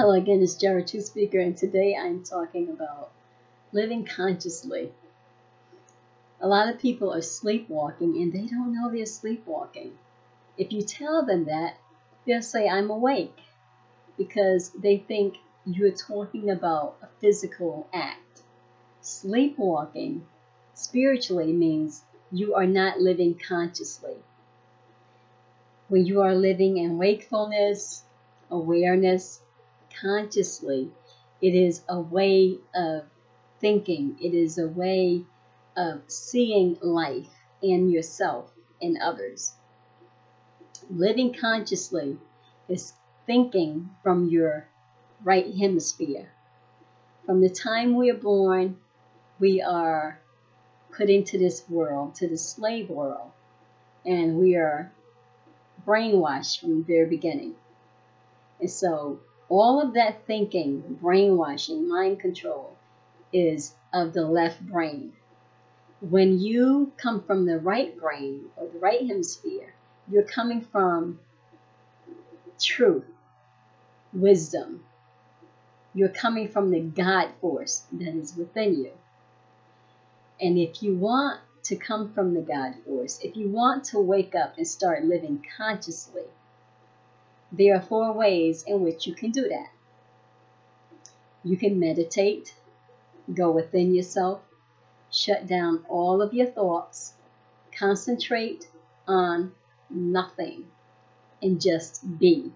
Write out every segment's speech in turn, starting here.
Hello again, it's Jera Truth Speaker, and today I'm talking about living consciously. A lot of people are sleepwalking and they don't know they're sleepwalking. If you tell them that, they'll say, I'm awake, because they think you're talking about a physical act. Sleepwalking spiritually means you are not living consciously. When you are living in wakefulness, awareness, consciously. It is a way of thinking, it is a way of seeing life in yourself and others. Living consciously is thinking from your right hemisphere. From the time we are born, we are put into this world, to the slave world, and we are brainwashed from the very beginning. And so all of that thinking, brainwashing, mind control is of the left brain. When you come from the right brain or the right hemisphere, you're coming from truth, wisdom. You're coming from the God force that is within you. And if you want to come from the God force, if you want to wake up and start living consciously, there are four ways in which you can do that. You can meditate, go within yourself, shut down all of your thoughts, concentrate on nothing, and just be.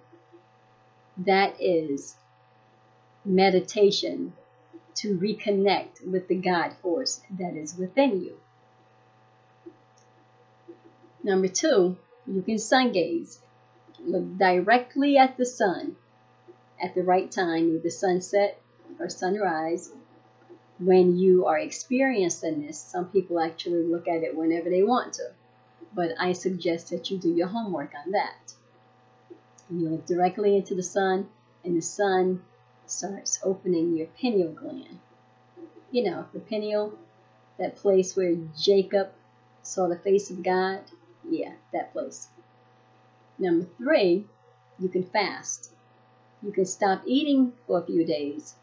That is meditation to reconnect with the God force that is within you. Number two, you can sun gaze. Look directly at the sun at the right time, either sunset or sunrise. When you are experiencing this, some people actually look at it whenever they want to. But I suggest that you do your homework on that. You look directly into the sun, and the sun starts opening your pineal gland. You know, the pineal, that place where Jacob saw the face of God. Yeah, that place. Number three, you can fast. You can stop eating for a few days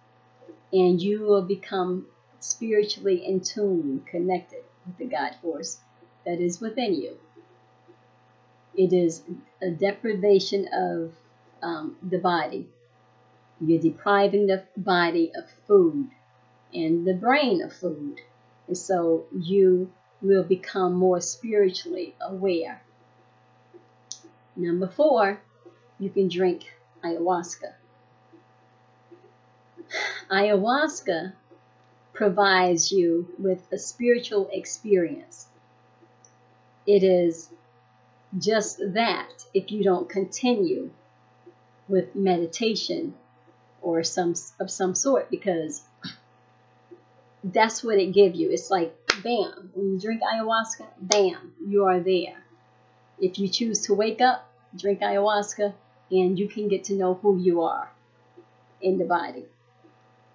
and you will become spiritually in tune, connected with the God force that is within you. It is a deprivation of um, the body. You're depriving the body of food and the brain of food. And so you will become more spiritually aware Number four, you can drink ayahuasca. Ayahuasca provides you with a spiritual experience. It is just that if you don't continue with meditation or some of some sort because that's what it gives you. It's like bam, when you drink ayahuasca, bam, you are there. If you choose to wake up, drink ayahuasca, and you can get to know who you are in the body.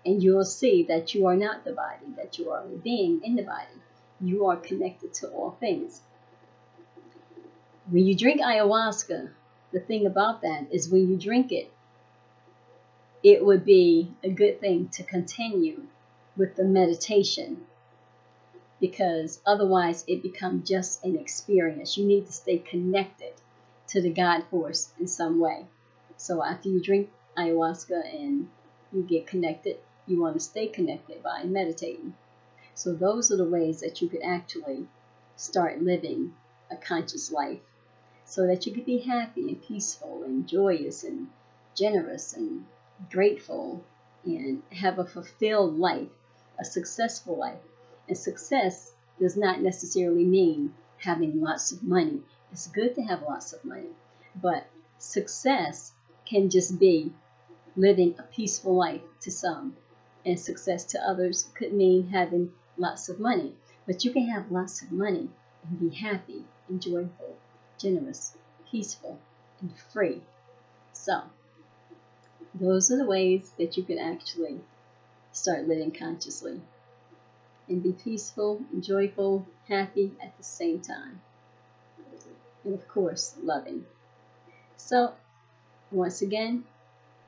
And you'll see that you are not the body, that you are a being in the body. You are connected to all things. When you drink ayahuasca, the thing about that is when you drink it, it would be a good thing to continue with the meditation because otherwise it becomes just an experience. You need to stay connected to the God force in some way. So after you drink ayahuasca and you get connected, you want to stay connected by meditating. So those are the ways that you could actually start living a conscious life so that you could be happy and peaceful and joyous and generous and grateful and have a fulfilled life, a successful life. And success does not necessarily mean having lots of money. It's good to have lots of money, but success can just be living a peaceful life to some, and success to others could mean having lots of money. But you can have lots of money and be happy and joyful, generous, peaceful, and free. So, those are the ways that you can actually start living consciously and be peaceful, joyful, happy at the same time. And of course, loving. So, once again,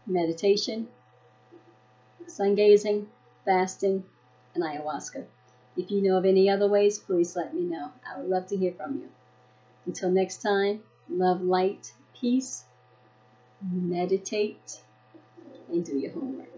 meditation, sun gazing, fasting, and ayahuasca. If you know of any other ways, please let me know. I would love to hear from you. Until next time, love, light, peace, meditate, and do your homework.